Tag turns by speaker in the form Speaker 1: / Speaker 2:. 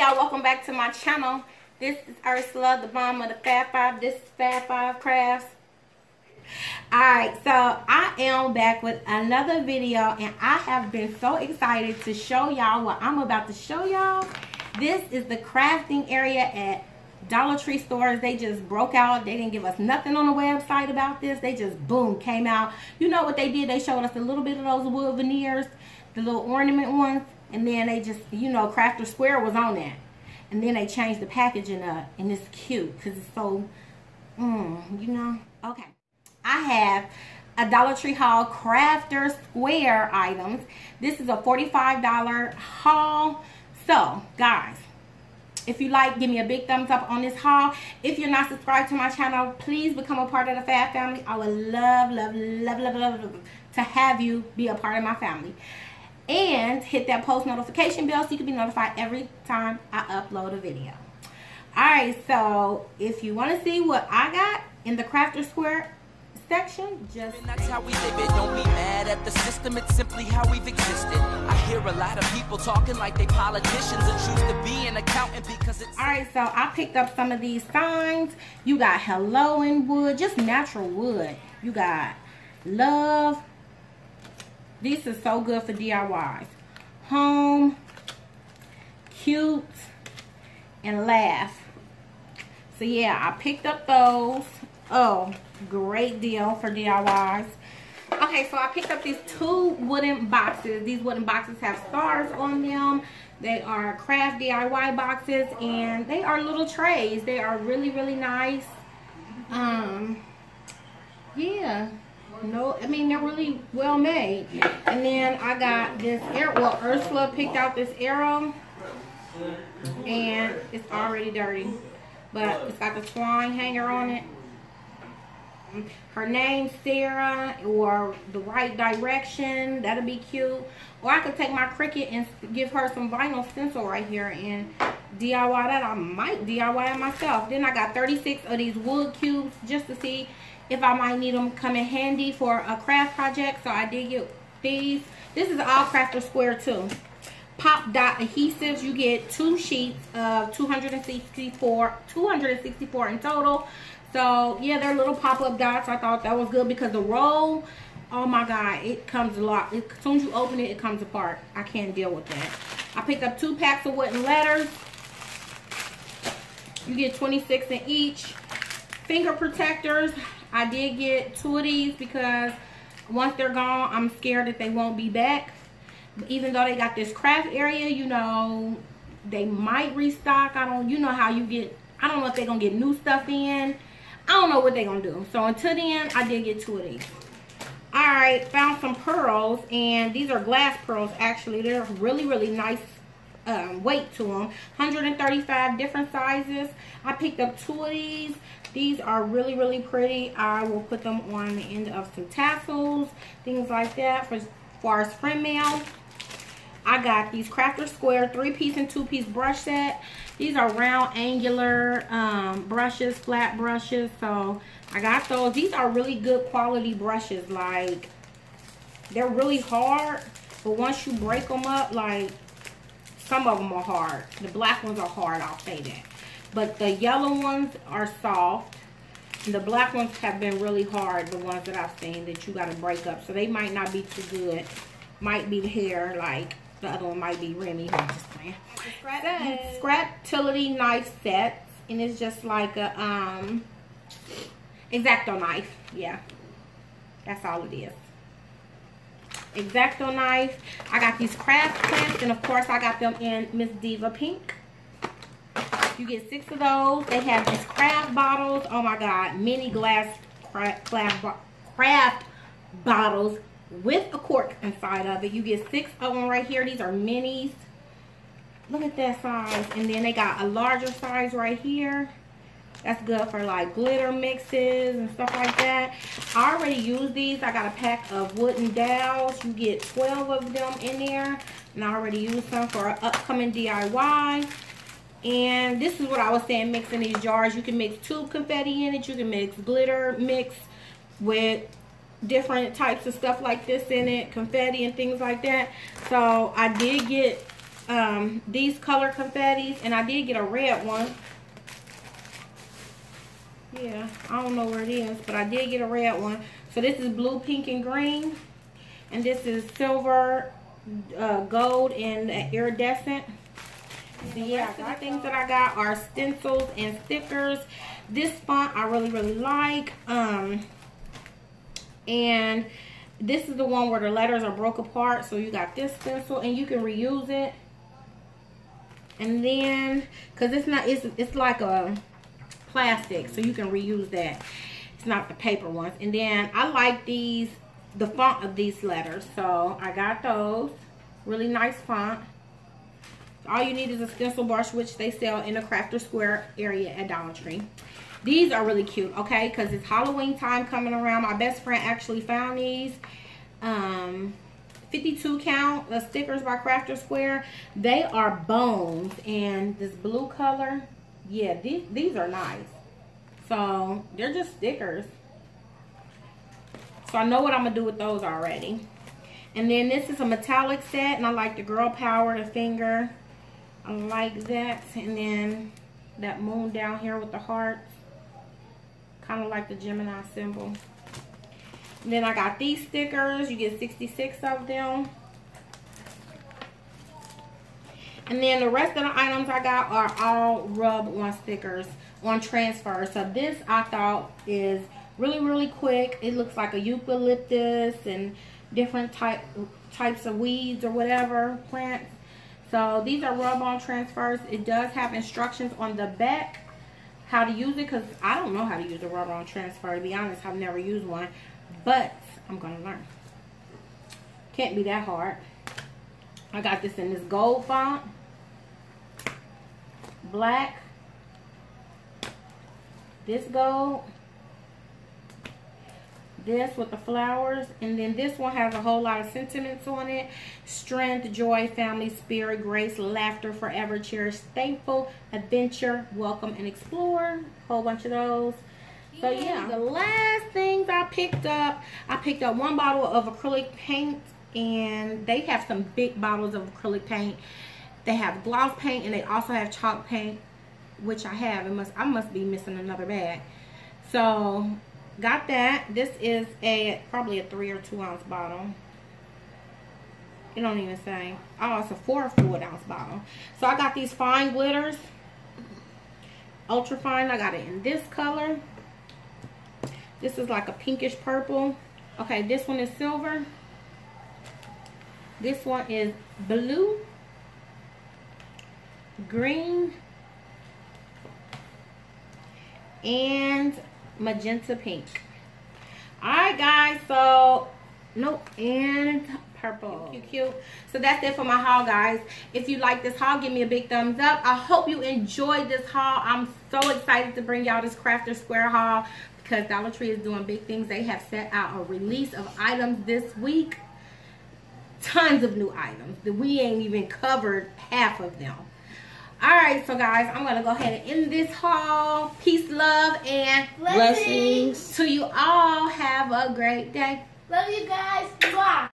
Speaker 1: y'all welcome back to my channel. This is ursula the mom of the fab five. This is fab five crafts. All right so i am back with another video and i have been so excited to show y'all what i'm about to show y'all. This is the crafting area at dollar tree stores. They just broke out. They didn't give us nothing on the website about this. They just boom came out. You know what they did? They showed us a little bit of those wood veneers the little ornament ones and then they just, you know, Crafter Square was on that. And then they changed the packaging up. And it's cute because it's so, mm, you know. Okay. I have a Dollar Tree haul Crafter Square items. This is a $45 haul. So, guys, if you like, give me a big thumbs up on this haul. If you're not subscribed to my channel, please become a part of the Fab family. I would love, love, love, love, love, love to have you be a part of my family and hit that post notification bell so you can be notified every time I upload a video. Alright, so if you want to see what I got in the Crafter Square section, just
Speaker 2: and that's how we live it. Don't be mad at the system, it's simply how we've existed. I hear a lot of people talking like they politicians and choose to be an accountant because it's
Speaker 1: Alright, so I picked up some of these signs. You got hello in wood, just natural wood. You got love, this is so good for DIYs. Home, cute, and laugh. So yeah, I picked up those. Oh, great deal for DIYs. Okay, so I picked up these two wooden boxes. These wooden boxes have stars on them. They are craft DIY boxes and they are little trays. They are really, really nice. Um, yeah no i mean they're really well made. And then i got this arrow well ursula picked out this arrow and it's already dirty. But it's got the twine hanger on it. Her name Sarah or the right direction that'll be cute. Or I could take my Cricut and give her some vinyl stencil right here and DIY that I might DIY it myself. Then I got 36 of these wood cubes just to see if I might need them come in handy for a craft project. So I did get these. This is all crafter square too. Pop dot adhesives. You get two sheets of 264, 264 in total. So yeah, they're little pop-up dots. I thought that was good because the roll, oh my god, it comes a lot. It, as soon as you open it, it comes apart. I can't deal with that. I picked up two packs of wooden letters. You get 26 in each. Finger protectors. I did get two of these because once they're gone, I'm scared that they won't be back. Even though they got this craft area, you know, they might restock. I don't, you know how you get, I don't know if they're going to get new stuff in. I don't know what they're going to do. So until then, I did get two of these. Alright, found some pearls. And these are glass pearls, actually. They're really, really nice um, weight to them. 135 different sizes. I picked up two of these. These are really, really pretty. I will put them on the end of some tassels, things like that for as far as friend mail. I got these Crafter Square three-piece and two-piece brush set. These are round, angular um, brushes, flat brushes. So I got those. These are really good quality brushes. Like, they're really hard. But once you break them up, like, some of them are hard. The black ones are hard, I'll say that. But the yellow ones are soft. The black ones have been really hard, the ones that I've seen that you got to break up. So they might not be too good. Might be the hair, like the other one might be Remy. I'm just playing. Knife sets. And it's just like a um X-Acto knife. Yeah. That's all it is. X-Acto knife. I got these craft clamps. And of course I got them in Miss Diva Pink. You get six of those. They have these craft bottles. Oh my God. Mini glass craft, craft bottles with a cork inside of it. You get six of them right here. These are minis. Look at that size. And then they got a larger size right here. That's good for like glitter mixes and stuff like that. I already use these. I got a pack of wooden dowels. You get 12 of them in there. And I already used some for an upcoming DIY. And this is what I was saying, mixing these jars. You can mix tube confetti in it. You can mix glitter mix with different types of stuff like this in it. Confetti and things like that. So I did get um, these color confettis, and I did get a red one. Yeah, I don't know where it is, but I did get a red one. So this is blue, pink, and green. And this is silver, uh, gold, and iridescent. So yeah, the things that I got are stencils and stickers. This font I really, really like. Um, and this is the one where the letters are broke apart. So you got this stencil and you can reuse it. And then, cause it's not, it's, it's like a plastic. So you can reuse that. It's not the paper ones. And then I like these, the font of these letters. So I got those. Really nice font. All you need is a stencil brush, which they sell in the Crafter Square area at Dollar Tree. These are really cute, okay? Because it's Halloween time coming around. My best friend actually found these. Um, 52 count the stickers by Crafter Square. They are bones. And this blue color, yeah, these, these are nice. So, they're just stickers. So, I know what I'm going to do with those already. And then this is a metallic set. And I like the girl power, the finger. I like that. And then that moon down here with the hearts. Kind of like the Gemini symbol. And then I got these stickers. You get 66 of them. And then the rest of the items I got are all rub on stickers on transfer. So this I thought is really, really quick. It looks like a eucalyptus and different type types of weeds or whatever plants so these are rub-on transfers. It does have instructions on the back how to use it because I don't know how to use a rub-on transfer. To be honest, I've never used one, but I'm going to learn. Can't be that hard. I got this in this gold font, black, this gold, this with the flowers and then this one has a whole lot of sentiments on it. Strength joy family spirit grace laughter forever cherish thankful adventure welcome and explore. A whole bunch of those. So yeah the last things i picked up i picked up one bottle of acrylic paint and they have some big bottles of acrylic paint they have gloss paint and they also have chalk paint which i have. It must i must be missing another bag. So got that. This is a probably a three or two ounce bottle. It don't even say. Oh it's a four or four ounce bottle. So i got these fine glitters. Ultra fine. I got it in this color. This is like a pinkish purple. Okay this one is silver. This one is blue green and magenta pink. Alright guys, so nope, and purple. Cute, cute. So that's it for my haul, guys. If you like this haul, give me a big thumbs up. I hope you enjoyed this haul. I'm so excited to bring y'all this Crafter Square haul because Dollar Tree is doing big things. They have set out a release of items this week. Tons of new items that we ain't even covered half of them. Alright, so guys, I'm going to go ahead and end this haul. Peace, love, and
Speaker 3: blessings.
Speaker 1: to you all. Have a great day.
Speaker 3: Love you guys. Bye.